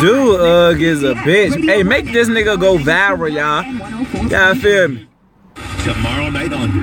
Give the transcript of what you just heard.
Dude uh, is a bitch. Hey, make this nigga go viral, y'all. Y'all feel me? Tomorrow night on